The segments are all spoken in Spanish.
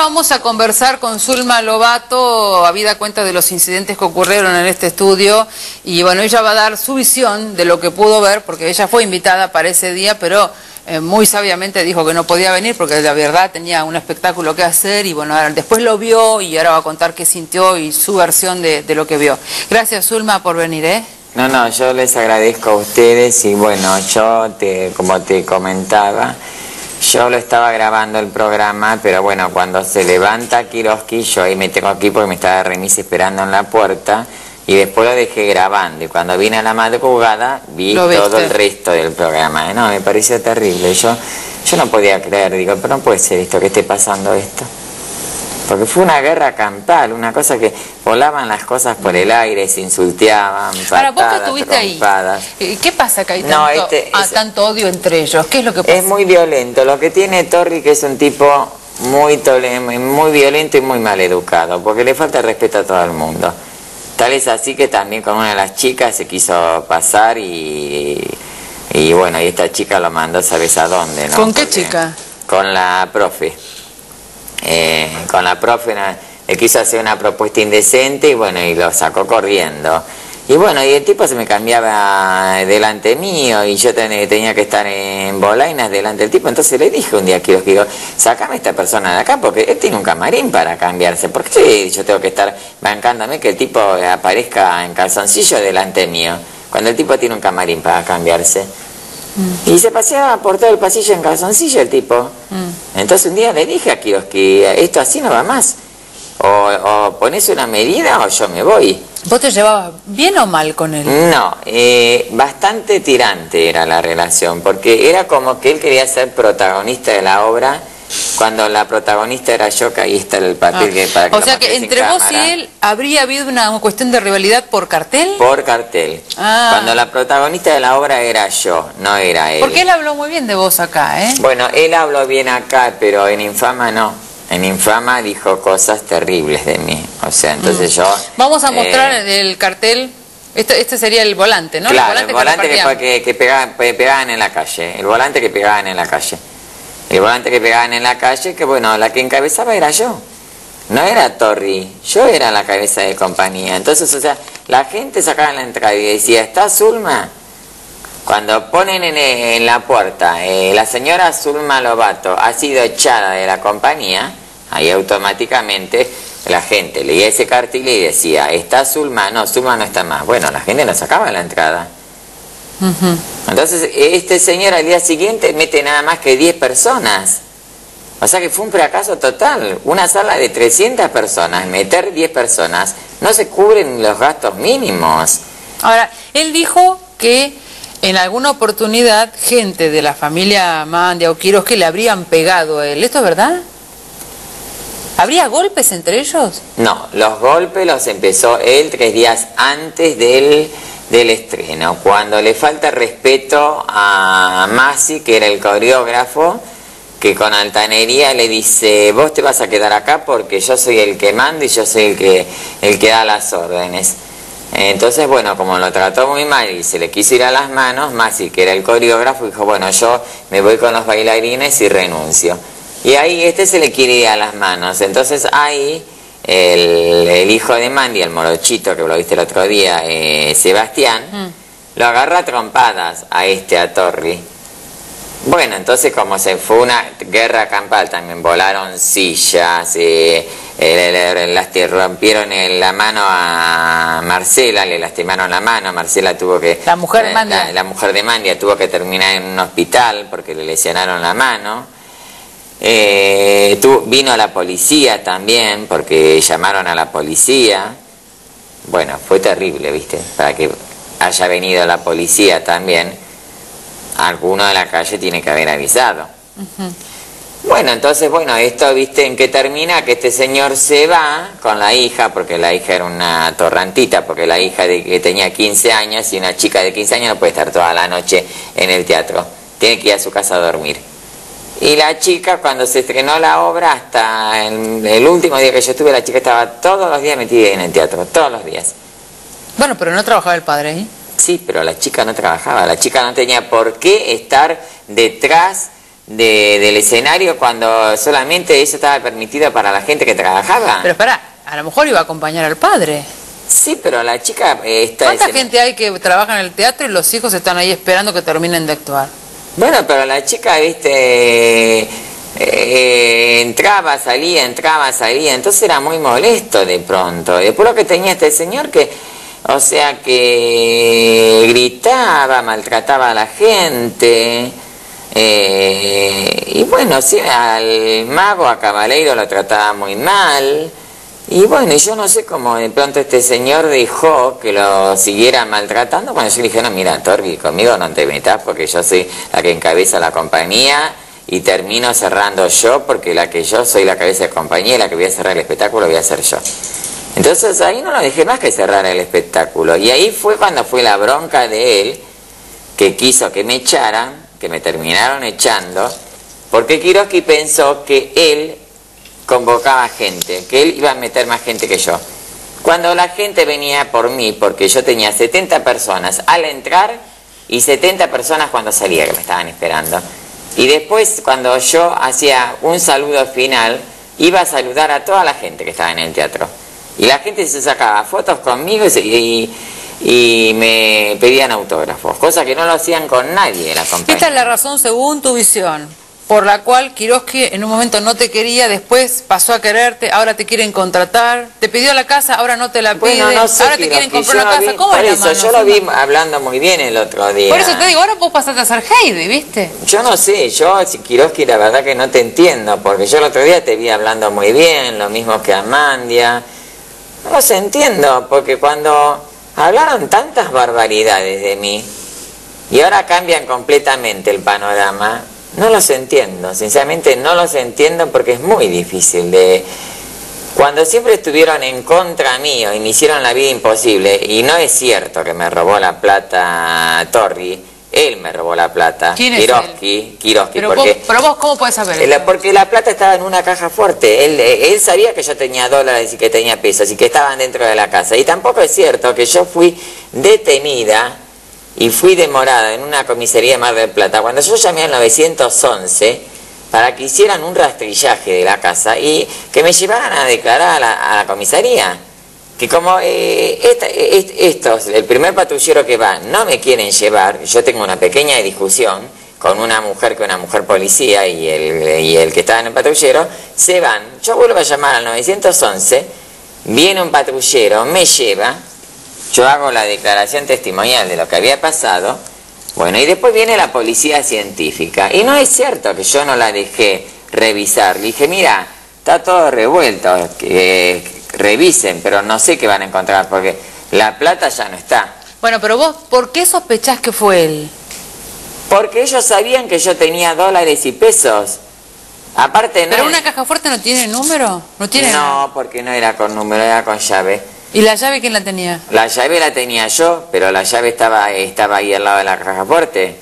vamos a conversar con Zulma Lobato, habida cuenta de los incidentes que ocurrieron en este estudio, y bueno, ella va a dar su visión de lo que pudo ver, porque ella fue invitada para ese día, pero eh, muy sabiamente dijo que no podía venir porque la verdad tenía un espectáculo que hacer y bueno, después lo vio y ahora va a contar qué sintió y su versión de, de lo que vio. Gracias Zulma por venir, ¿eh? No, no, yo les agradezco a ustedes y bueno, yo te, como te comentaba, yo lo estaba grabando el programa, pero bueno, cuando se levanta Kiroski, yo ahí me tengo aquí porque me estaba Remis esperando en la puerta y después lo dejé grabando y cuando vine a la madrugada vi todo el resto del programa. No, me pareció terrible. Yo, yo no podía creer, digo, pero no puede ser esto, que esté pasando esto. Porque fue una guerra campal, una cosa que volaban las cosas por el aire, se insulteaban, Ahora, vos que estuviste ahí, eh, ¿qué pasa que hay tanto, este ah, tanto odio entre ellos? ¿Qué es lo que pasa? Es muy violento. Lo que tiene Torri que es un tipo muy, muy violento y muy mal educado, porque le falta respeto a todo el mundo. Tal es así que también con una de las chicas se quiso pasar y, y bueno, y esta chica lo mandó, ¿sabes a dónde? ¿no? ¿Con qué chica? Con la profe. Eh, con la profe le quiso hacer una propuesta indecente y bueno, y lo sacó corriendo. Y bueno, y el tipo se me cambiaba delante mío y yo tenía que estar en bolainas delante del tipo. Entonces le dije un día quiero digo, sacame a esta persona de acá porque él tiene un camarín para cambiarse. ¿Por qué yo tengo que estar bancándome que el tipo aparezca en calzoncillo delante mío? Cuando el tipo tiene un camarín para cambiarse. Y se paseaba por todo el pasillo en calzoncillo el tipo. Mm. Entonces un día le dije a que esto así no va más. O, o pones una medida o yo me voy. ¿Vos te llevabas bien o mal con él? No, eh, bastante tirante era la relación, porque era como que él quería ser protagonista de la obra cuando la protagonista era yo, que ahí está el papel ah. que para que O sea que entre vos y él habría habido una cuestión de rivalidad por cartel. Por cartel. Ah. Cuando la protagonista de la obra era yo, no era él. Porque él habló muy bien de vos acá, ¿eh? Bueno, él habló bien acá, pero en Infama no. En Infama dijo cosas terribles de mí. O sea, entonces mm. yo... Vamos a mostrar eh, el cartel. Este, este, sería el volante, ¿no? Claro, el volante, que, que, pegaban en la calle. El volante que pegaban en la calle volante que pegaban en la calle, que bueno, la que encabezaba era yo. No era Torri, yo era la cabeza de compañía. Entonces, o sea, la gente sacaba la entrada y decía, ¿está Zulma? Cuando ponen en, la puerta, eh, la señora Zulma Lobato ha sido echada de la compañía, ahí automáticamente la gente leía ese cartel y decía, ¿está Zulma? No, Zulma no está más. Bueno, la gente no sacaba la entrada. Entonces, este señor al día siguiente mete nada más que 10 personas. O sea que fue un fracaso total. Una sala de 300 personas, meter 10 personas, no se cubren los gastos mínimos. Ahora, él dijo que en alguna oportunidad gente de la familia Mandia o Quiros que le habrían pegado a él. ¿Esto es verdad? ¿Habría golpes entre ellos? No, los golpes los empezó él tres días antes del del estreno, cuando le falta respeto a Masi, que era el coreógrafo, que con altanería le dice, vos te vas a quedar acá porque yo soy el que manda y yo soy el que, el que da las órdenes. Entonces, bueno, como lo trató muy mal y se le quiso ir a las manos, Masi, que era el coreógrafo, dijo, bueno, yo me voy con los bailarines y renuncio. Y ahí este se le quiere ir a las manos. Entonces ahí el, hijo de Mandy, el morochito que lo viste el otro día, eh, Sebastián, mm. lo agarra a trompadas a este, a Torri. Bueno, entonces como se fue una guerra campal, también volaron sillas, eh, le, rompieron la mano a Marcela, le lastimaron la mano, Marcela tuvo que... La mujer de Mandia. la mujer de Mandia tuvo que terminar en un hospital porque le lesionaron la mano. Eh, vino la policía también, porque llamaron a la policía. Bueno, fue terrible, ¿viste? Para que haya venido la policía también, alguno de la calle tiene que haber avisado. Bueno, entonces, bueno, esto, ¿viste en qué termina? Que este señor se va con la hija, porque la hija era una torrantita, porque la hija de, que tenía 15 años y una chica de 15 años no puede estar toda la noche en el teatro. Tiene que ir a su casa a dormir. Y la chica, cuando se estrenó la obra, hasta el, último día que yo estuve, la chica estaba todos los días metida en el teatro, todos los días. Bueno, pero no trabajaba el padre, ¿eh? Sí, pero la chica no trabajaba, la chica no tenía por qué estar detrás del escenario cuando solamente eso estaba permitido para la gente que trabajaba. Pero espera, a lo mejor iba a acompañar al padre. Sí, pero la chica eh, está... ¿Cuánta gente hay que trabaja en el teatro y los hijos están ahí esperando que terminen de actuar? Bueno, pero la chica, viste, eh, entraba, salía, entraba, salía, entonces era muy molesto de pronto. Después lo que tenía este señor que, o sea, que gritaba, maltrataba a la gente. Eh, y bueno, sí, al mago, a Cabaleiro lo trataba muy mal. Y bueno, yo no sé cómo de pronto este señor dejó que lo siguiera maltratando cuando yo le dije, no, mira, Torbi, conmigo no te metas porque yo soy la que encabeza la compañía y termino cerrando yo porque la que yo soy la cabeza de compañía y la que voy a cerrar el espectáculo voy a ser yo. Entonces ahí no lo dejé más que cerrar el espectáculo. Y ahí fue cuando fue la bronca de él, que quiso que me echaran, que me terminaron echando, porque Kiroski pensó que él convocaba gente, que él iba a meter más gente que yo. Cuando la gente venía por mí, porque yo tenía 70 personas al entrar y 70 personas cuando salía, que me estaban esperando. Y después, cuando yo hacía un saludo final, iba a saludar a toda la gente que estaba en el teatro. Y la gente se sacaba fotos conmigo y, y, me pedían autógrafos, cosa que no lo hacían con nadie la compañía. Esta es la razón según tu visión por la cual Kiroski en un momento no te quería, después pasó a quererte, ahora te quieren contratar, te pidió la casa, ahora no te la pide, ahora te quieren comprar la casa, ¿cómo por eso, yo lo vi hablando muy bien el otro día. Por eso te digo, ahora vos pasaste a ser Heidi, ¿viste? Yo no sé, yo Kiroski la verdad que no te entiendo, porque yo el otro día te vi hablando muy bien, lo mismo que Amandia, no los entiendo, porque cuando hablaron tantas barbaridades de mí, y ahora cambian completamente el panorama, no los entiendo, sinceramente no los entiendo porque es muy difícil de... Cuando siempre estuvieron en contra mío y me hicieron la vida imposible, y no es cierto que me robó la plata Torri, él me robó la plata. ¿Quién es Kiroski, pero, porque, vos, pero vos, ¿cómo puedes saber eso? Porque la plata estaba en una caja fuerte. Él, él sabía que yo tenía dólares y que tenía pesos y que estaban dentro de la casa. Y tampoco es cierto que yo fui detenida y fui demorada en una comisaría de Mar del Plata cuando yo llamé al 911 para que hicieran un rastrillaje de la casa y que me llevaran a declarar a la, comisaría. Que como eh, estos, el primer patrullero que va, no me quieren llevar, yo tengo una pequeña discusión con una mujer, que una mujer policía y el, y el que estaba en el patrullero, se van. Yo vuelvo a llamar al 911, viene un patrullero, me lleva, yo hago la declaración testimonial de lo que había pasado, bueno, y después viene la policía científica. Y no es cierto que yo no la dejé revisar. Le dije, mira, está todo revuelto, que revisen, pero no sé qué van a encontrar, porque la plata ya no está. Bueno, pero vos, ¿por qué sospechás que fue él? Porque ellos sabían que yo tenía dólares y pesos. Aparte, no. ¿Pero una caja fuerte no tiene número? No tiene. No, porque no era con número, era con llave. ¿Y la llave quién la tenía? La llave la tenía yo, pero la llave estaba, estaba ahí al lado de la caja fuerte.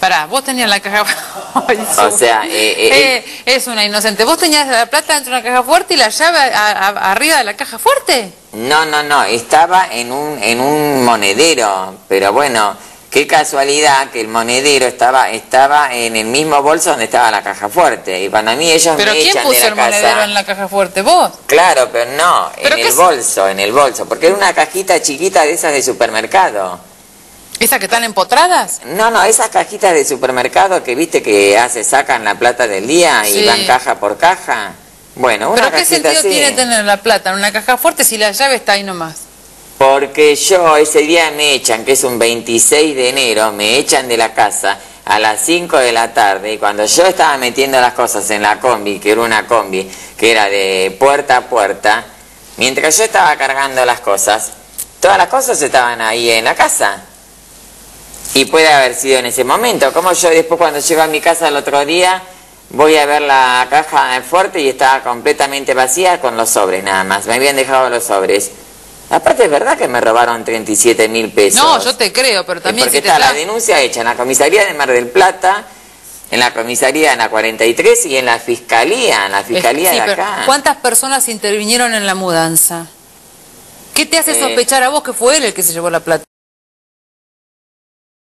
Pará, vos tenías la caja fuerte. o sea, eh, eh, eh, es una inocente. ¿Vos tenías la plata dentro de una caja fuerte y la llave arriba de la caja fuerte? No, no, no, estaba en un, en un monedero, pero bueno, Qué casualidad que el monedero estaba, estaba en el mismo bolso donde estaba la caja fuerte. Y cuando a mí ellos ¿Pero me quién echan puso de la el monedero en la caja fuerte? ¿Vos? Claro, pero no, en el bolso, en el bolso. Porque era una cajita chiquita de esas de supermercado. ¿Esas que están empotradas? No, no, esas cajitas de supermercado que viste que hace, sacan la plata del día y van caja por caja. Bueno, una ¿Pero qué sentido tiene tener la plata en una caja fuerte si la llave está ahí nomás? Porque yo ese día me echan, que es un 26 de enero, me echan de la casa a las 5 de la tarde y cuando yo estaba metiendo las cosas en la combi, que era una combi, que era de puerta a puerta, mientras yo estaba cargando las cosas, todas las cosas estaban ahí en la casa. Y puede haber sido en ese momento. Como yo después cuando llego a mi casa el otro día, voy a ver la caja fuerte y estaba completamente vacía con los sobres nada más. Me habían dejado los sobres. Aparte es verdad que me robaron 37 mil pesos. No, yo te creo, pero también... Porque está la denuncia hecha en la comisaría de Mar del Plata, en la comisaría en la 43 y en la fiscalía, en la fiscalía de acá. ¿Cuántas personas intervinieron en la mudanza? ¿Qué te hace eh, sospechar a vos que fue él el que se llevó la plata?